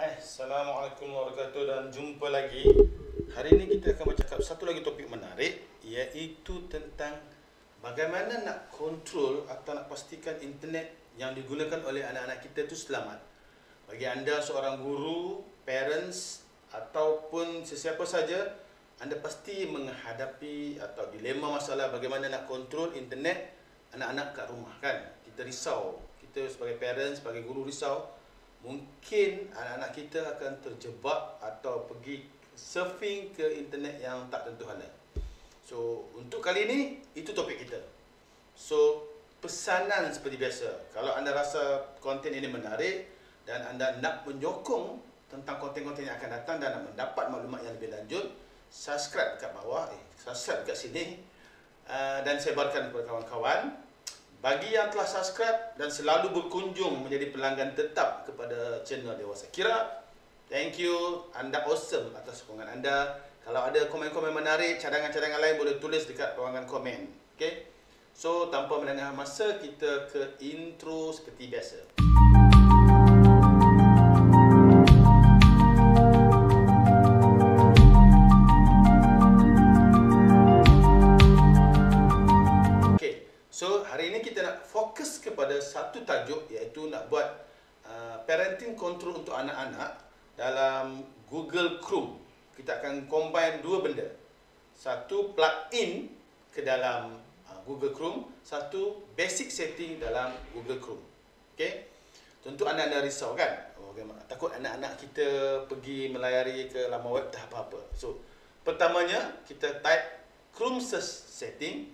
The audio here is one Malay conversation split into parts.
Hai, Assalamualaikum warahmatullahi dan jumpa lagi. Hari ini kita akan bercakap satu lagi topik menarik iaitu tentang bagaimana nak kontrol atau nak pastikan internet yang digunakan oleh anak-anak kita itu selamat. Bagi anda seorang guru, parents ataupun sesiapa saja, anda pasti menghadapi atau dilema masalah bagaimana nak kontrol internet anak-anak kat rumah kan. Kita risau, kita sebagai parents, sebagai guru risau mungkin anak-anak kita akan terjebak atau pergi surfing ke internet yang tak tentu halal. So, untuk kali ini, itu topik kita. So, pesanan seperti biasa. Kalau anda rasa konten ini menarik dan anda nak menyokong tentang konten-konten yang akan datang dan nak mendapat maklumat yang lebih lanjut, subscribe dekat bawah, eh, subscribe dekat sini uh, dan sebarkan kepada kawan-kawan. Bagi yang telah subscribe dan selalu berkunjung menjadi pelanggan tetap kepada channel Dewasa Kira, thank you. Anda awesome atas sokongan anda. Kalau ada komen-komen menarik, cadangan-cadangan lain boleh tulis dekat ruangan komen. Okay? So, tanpa menengah masa, kita ke intro seperti biasa. Kepada satu tajuk iaitu nak buat uh, parenting control untuk anak-anak dalam Google Chrome. Kita akan combine dua benda. Satu plug in ke dalam uh, Google Chrome, satu basic setting dalam Google Chrome. Okey. Tentu anda-anda risau kan? Oh, takut anak-anak kita pergi melayari ke laman web tak apa-apa. So, pertamanya kita type Chrome search setting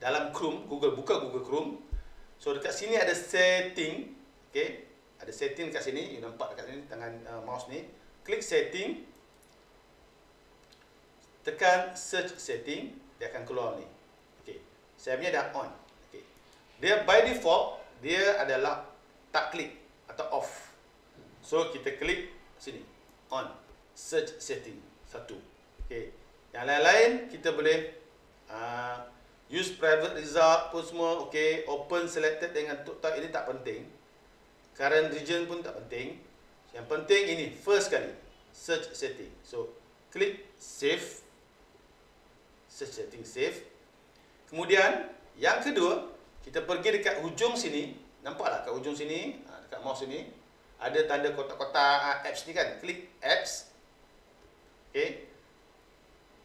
dalam Chrome, Google buka Google Chrome. So dekat sini ada setting, okey. Ada setting dekat sini, you nampak dekat sini tangan uh, mouse ni. Klik setting. Tekan search setting, dia akan keluar ni. Okey. Saya dah on. Okey. Dia by default dia adalah tak klik atau off. So kita klik sini on search setting satu. Okey. Yang lain-lain kita boleh uh, use private result pun semua okey open selected dengan tak ini tak penting. Current region pun tak penting. Yang penting ini first kali search setting. So klik save. Search setting save. Kemudian yang kedua kita pergi dekat hujung sini. Nampaklah kat hujung sini ha, dekat mouse sini ada tanda kotak-kotak apps ni kan. Klik apps. Okey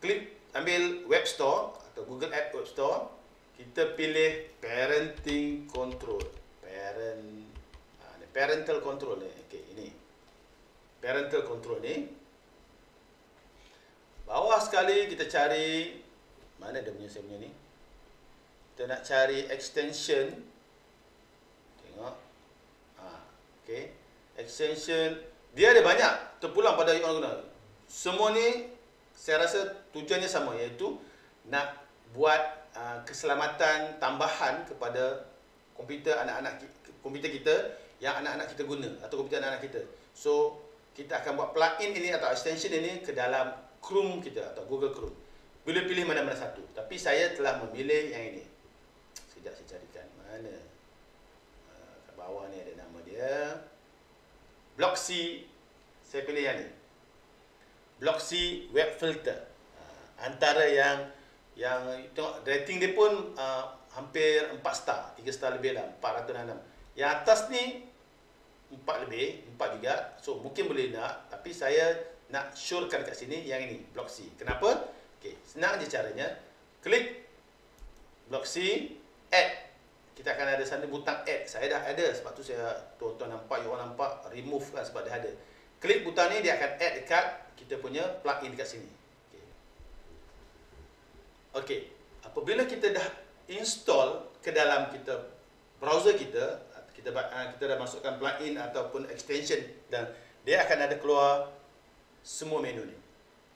klik ambil web store atau Google App Web Store, kita pilih parenting control. Parent ha, ni parental control ni. Okey, ini. Parental control ni. Bawah sekali kita cari mana dia punya saya punya ni? Kita nak cari extension. Tengok. Ha, okey. Extension dia ada banyak terpulang pada orang guna. Semua ni saya rasa tujuannya sama iaitu nak buat uh, keselamatan tambahan kepada komputer anak-anak komputer kita yang anak-anak kita guna atau komputer anak-anak kita. So, kita akan buat plugin ini atau extension ini ke dalam Chrome kita atau Google Chrome. Boleh pilih mana-mana satu. Tapi saya telah memilih yang ini. Sekejap saya carikan mana. Uh, kat bawah ni ada nama dia. Bloxy. Saya pilih yang ni. Bloxy Web Filter. Uh, antara yang yang tengok rating dia pun uh, hampir 4 star, 3 star lebih lah, 406. Yang atas ni 4 lebih, 4 juga. So mungkin boleh nak, tapi saya nak shorekan kat sini yang ini, block C. Kenapa? Okey, senang je caranya. Klik block C, add. Kita akan ada sana butang add. Saya dah ada sebab tu saya tuan-tuan nampak, you nampak remove kan sebab dia ada. Klik butang ni dia akan add dekat kita punya plugin dekat sini. Okey, apabila kita dah install ke dalam kita browser kita, kita ah, kita dah masukkan plugin ataupun extension dan dia akan ada keluar semua menu ni.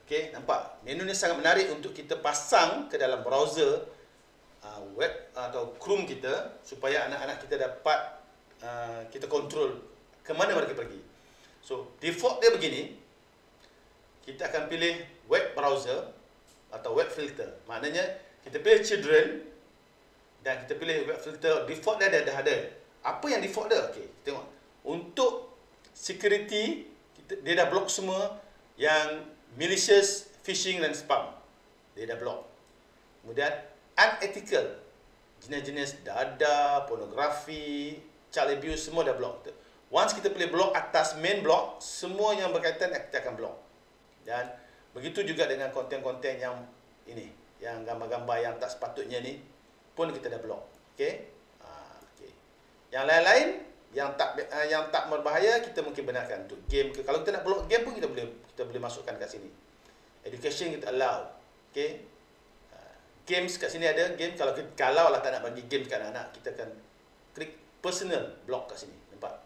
Okey, nampak? Menu ni sangat menarik untuk kita pasang ke dalam browser uh, web atau Chrome kita supaya anak-anak kita dapat uh, kita kontrol ke mana mereka pergi. So, default dia begini. Kita akan pilih web browser atau web filter. Maknanya kita pilih children dan kita pilih web filter default dia dah ada. Apa yang default dia? Okey, tengok. Untuk security kita, dia dah block semua yang malicious, phishing dan spam. Dia dah block. Kemudian unethical, jenis-jenis dada, pornografi, child abuse semua dah block. Once kita pilih block atas main block, semua yang berkaitan kita akan block. Dan begitu juga dengan konten-konten yang ini, yang gambar-gambar yang tak sepatutnya ni pun kita dah block. Okey? Ha, okay. Yang lain-lain yang tak uh, yang tak berbahaya kita mungkin benarkan. Untuk game ke kalau kita nak block game pun kita boleh kita boleh masukkan kat sini. Education kita allow. Okey? Uh, games kat sini ada game kalau kita, kalau lah tak nak bagi game kat anak-anak kita akan klik personal block kat sini. Nampak?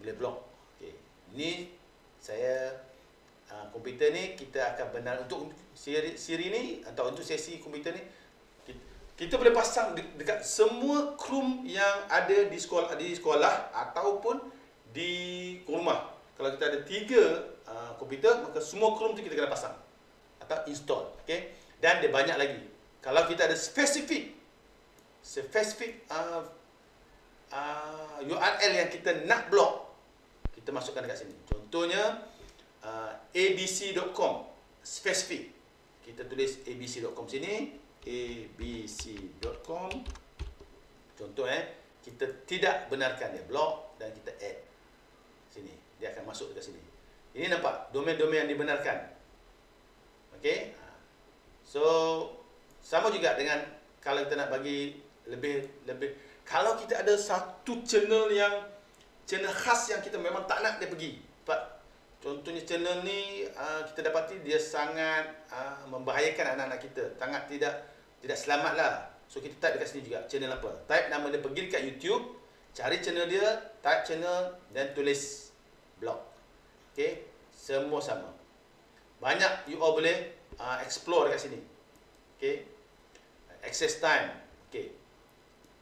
Boleh block. Okey. Ni saya uh, komputer ni kita akan benar untuk siri, siri ni atau untuk sesi komputer ni kita boleh pasang dekat semua Chrome yang ada di sekolah di sekolah ataupun di rumah. Kalau kita ada tiga uh, komputer, maka semua Chrome tu kita kena pasang atau install. Okay? Dan dia banyak lagi. Kalau kita ada spesifik spesifik uh, uh, URL yang kita nak block, kita masukkan dekat sini. Contohnya uh, abc.com spesifik. Kita tulis abc.com sini abc.com contoh eh kita tidak benarkan dia block dan kita add sini. Dia akan masuk ke sini. Ini nampak domain-domain yang dibenarkan. Okey? So sama juga dengan kalau kita nak bagi lebih lebih kalau kita ada satu channel yang channel khas yang kita memang tak nak dia pergi Contohnya channel ni uh, kita dapati dia sangat uh, membahayakan anak-anak kita. Sangat tidak tidak selamat lah. So kita type dekat sini juga channel apa. Type nama dia pergi dekat YouTube, cari channel dia, type channel dan tulis blog. Okay, semua sama. Banyak you all boleh uh, explore dekat sini. Okay, access time. Okay,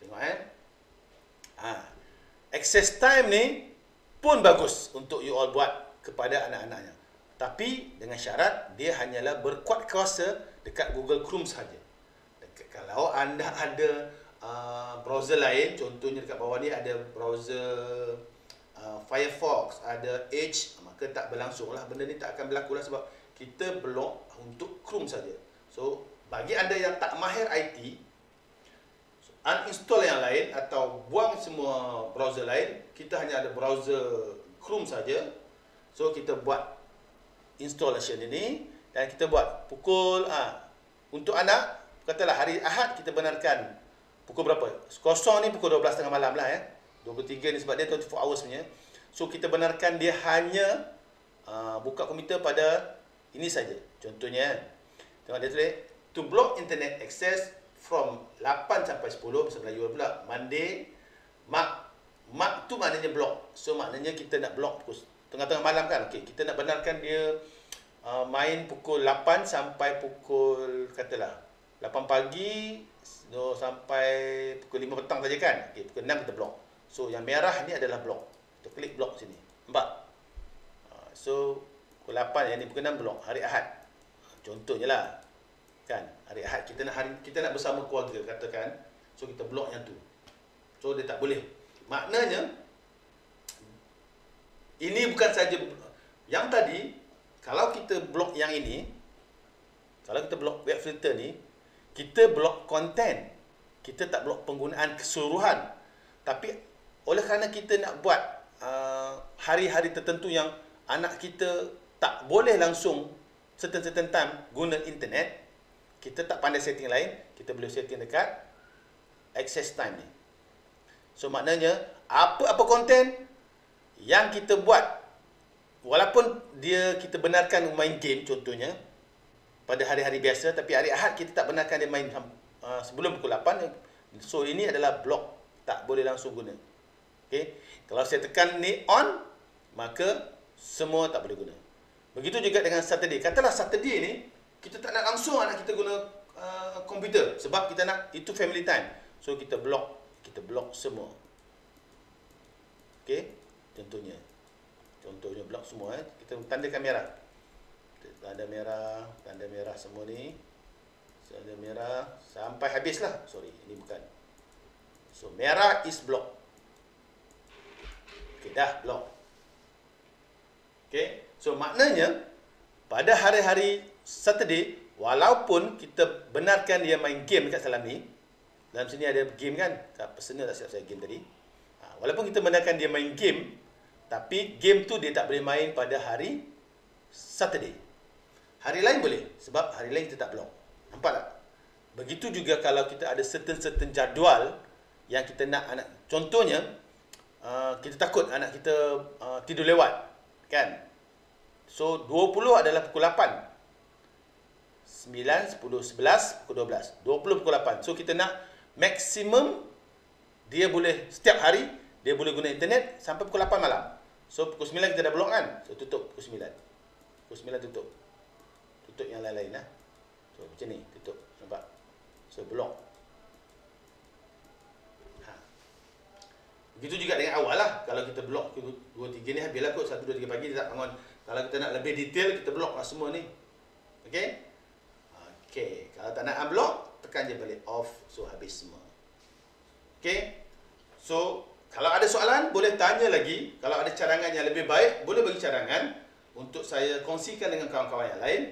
tengok eh. Ha. Access time ni pun bagus untuk you all buat kepada anak-anaknya. Tapi dengan syarat dia hanyalah berkuat kuasa dekat Google Chrome saja kalau anda ada uh, browser lain contohnya dekat bawah ni ada browser uh, Firefox ada Edge maka tak berlangsung lah. Benda ni tak akan berlaku lah sebab kita block untuk Chrome saja so bagi anda yang tak mahir IT uninstall yang lain atau buang semua browser lain kita hanya ada browser Chrome saja so kita buat installation ini dan kita buat pukul ah untuk anak katalah hari Ahad kita benarkan pukul berapa? Kosong ni pukul 12.30 malam lah ya. 23 ni sebab dia 24 hours punya. So kita benarkan dia hanya uh, buka komputer pada ini saja. Contohnya tengok dia tulis to block internet access from 8 sampai 10 bahasa Melayu pula Monday mak mak tu maknanya block. So maknanya kita nak block pukul tengah-tengah malam kan. Okey, kita nak benarkan dia uh, main pukul 8 sampai pukul katalah 8 pagi so, sampai pukul 5 petang saja kan. Okey, pukul 6 kita blok. So yang merah ni adalah blok. Kita klik blok sini. Nampak? Ha, so pukul 8 yang ni pukul 6 blok hari Ahad. Contohnya lah. Kan? Hari Ahad kita nak hari kita nak bersama keluarga katakan. So kita blok yang tu. So dia tak boleh. Maknanya ini bukan saja yang tadi kalau kita blok yang ini kalau kita blok web filter ni kita blok konten kita tak blok penggunaan keseluruhan. Tapi oleh kerana kita nak buat uh, hari-hari tertentu yang anak kita tak boleh langsung certain-certain time guna internet kita tak pandai setting lain kita boleh setting dekat access time ni. So maknanya apa-apa konten yang kita buat walaupun dia kita benarkan main game contohnya pada hari-hari biasa tapi hari Ahad kita tak benarkan dia main uh, sebelum pukul 8 so ini adalah blok tak boleh langsung guna. Okey kalau saya tekan ni on maka semua tak boleh guna. Begitu juga dengan Saturday. Katalah Saturday ni kita tak nak langsung anak kita guna uh, komputer sebab kita nak itu family time. So kita blok kita blok semua. Okey contohnya contohnya blok semua eh kita tandakan merah tanda merah, tanda merah semua ni. Tanda merah sampai habis lah. Sorry, ini bukan. So, merah is block. Okay, dah block. Okay. So maknanya pada hari-hari Saturday walaupun kita benarkan dia main game dekat salam ni dalam sini ada game kan kat personal tak siap saya game tadi ha, walaupun kita benarkan dia main game tapi game tu dia tak boleh main pada hari Saturday. Hari lain boleh sebab hari lain kita tak block. Nampak tak? Begitu juga kalau kita ada certain-certain jadual yang kita nak anak contohnya uh, kita takut anak kita uh, tidur lewat kan? So 20 adalah pukul 8 9, 10, 11, pukul 12 20 pukul 8 so kita nak maksimum dia boleh setiap hari dia boleh guna internet sampai pukul 8 malam so pukul 9 kita dah block kan? So tutup pukul 9 pukul 9 tutup. Tutup yang lain-lain lah so macam ni tutup. Nampak? So block. Ha. begitu juga dengan awal lah. Kalau kita block 2, 3 ni biarlah kot 1, 2, 3 pagi dia tak bangun. Kalau kita nak lebih detail kita block lah semua ni. Ok ok kalau tak nak unblock tekan je balik off. So habis semua. Ok so kalau ada soalan boleh tanya lagi. Kalau ada cadangan yang lebih baik boleh bagi cadangan untuk saya kongsikan dengan kawan-kawan yang lain.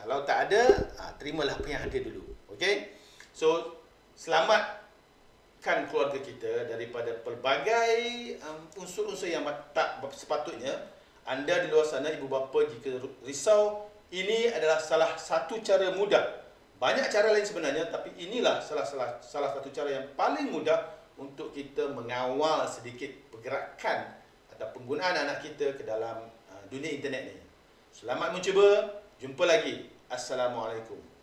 Kalau tak ada ah, terimalah apa yang ada dulu. Okey? So selamatkan keluarga kita daripada pelbagai um, unsur-unsur yang tak sepatutnya. Anda di luar sana ibu bapa jika risau ini adalah salah satu cara mudah. Banyak cara lain sebenarnya tapi inilah salah salah salah satu cara yang paling mudah untuk kita mengawal sedikit pergerakan atau penggunaan anak kita ke dalam uh, dunia internet ni. Selamat mencuba. Jumpa lagi. Assalamualaikum.